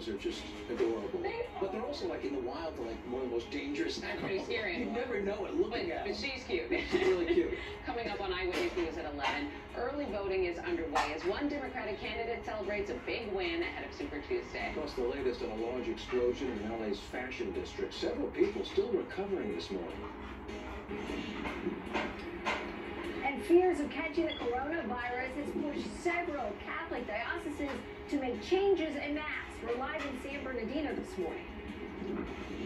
Those are just adorable. But they're also like in the wild, they're like one of the most dangerous They're animals. pretty scary. You never know it But, looking at but she's cute. She's really cute. Coming up on Eyewitness News at 11, early voting is underway as one Democratic candidate celebrates a big win ahead of Super Tuesday. Plus the latest on a large explosion in LA's fashion district. Several people still recovering this morning. And fears of catching the coronavirus has pushed several Catholic dioceses to make changes in masse. We're live in San Bernardino this morning.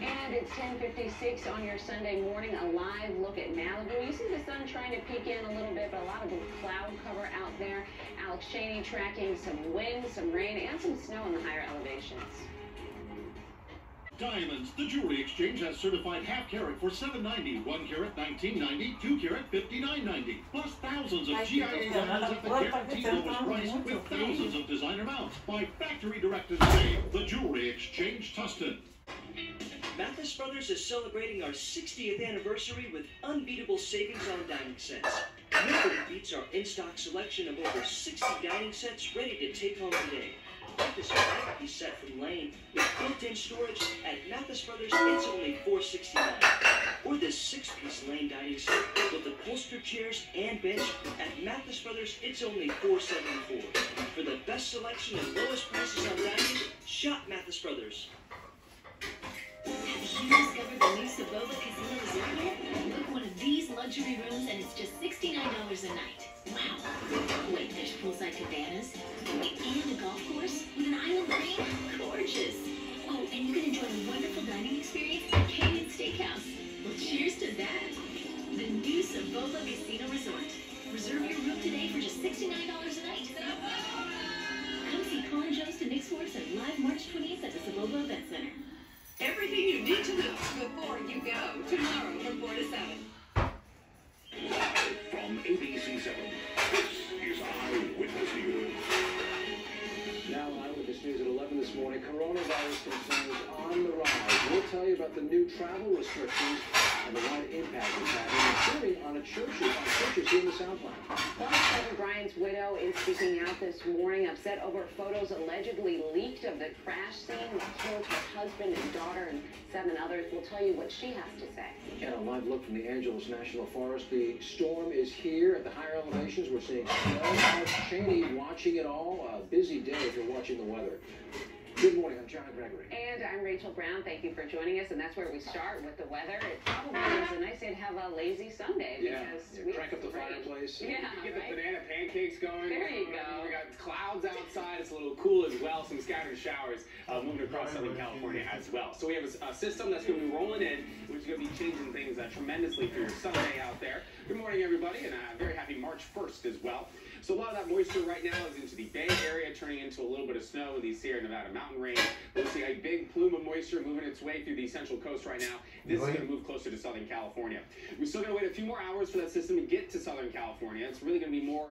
And it's 10:56 on your Sunday morning. A live look at Malibu. You see the sun trying to peek in a little bit, but a lot of cloud cover out there. Alex Cheney tracking some wind, some rain, and some snow in the higher elevations. Diamonds. The Jewelry Exchange has certified half carat for 790, 1 carat 1990, 2 carat 5990. Plus thousands of GIA diamonds at the guaranteed lowest price with thousands of designer mounts by factory directors today. The Jewelry Exchange Tustin. Mathis Brothers is celebrating our 60th anniversary with unbeatable savings on dining sets. Nobody beats our in-stock selection of over 60 dining sets ready to take home today. This variety set from Lane with built-in storage at Mathis Brothers, it's only 469. Or this six-piece Lane dining set with upholstered chairs and bench at Mathis Brothers, it's only 474. For the best selection and lowest prices on dining, shop Mathis Brothers. Have you discovered the new Soboba Casino Resort yet? Book one of these luxury rooms and it's just $69 a night. Wow. Wait, there's poolside cabanas? Wait, new Casino Resort. Reserve your room today for just $69 a night. Come see Colin Jost to Nick Swardson live March 20th at the Soboba Event Center. Everything you need to know before you go. Tomorrow from 4 to 7. From ABC 7, this is Eyewitness News. Now on Eyewitness News at 11 this morning, coronavirus concerns on the rise. We'll tell you about the new travel restrictions and the wide impact it's having, including on a churches, on churches here in the Southland. Plus, Kobe Bryant's widow is speaking out this morning, upset over photos allegedly leaked of the crash scene that killed her husband and daughter and seven others. We'll tell you what she has to say. And a live look from the Angeles National Forest. The storm is here at the higher elevations. We're seeing snow. Cheney watching it all. A busy day if you're watching the weather. Good morning. I'm John Gregory. And I'm Rachel Brown. Thank you for joining us. And that's where we start with the weather. It probably is a nice day to have a lazy Sunday Yeah, because yeah, we crank up the rain. fireplace. Yeah, You get the banana pancakes going. There you go. We got clouds outside. It's a little cool as well. Some scattered showers uh, moving across Southern California as well. So we have a, a system that's going to be rolling in, which is going to be changing things uh, tremendously for your Sunday out there. Good morning, everybody, and uh, very happy March 1st as well. So a lot of that moisture right now is into the Bay Area, turning into a little bit of snow in the Sierra Nevada mountain range. We'll see a big plume of moisture moving its way through the central coast right now. This is going to move closer to Southern California. We're still going to wait a few more hours for that system to get to Southern California. It's really going to be more.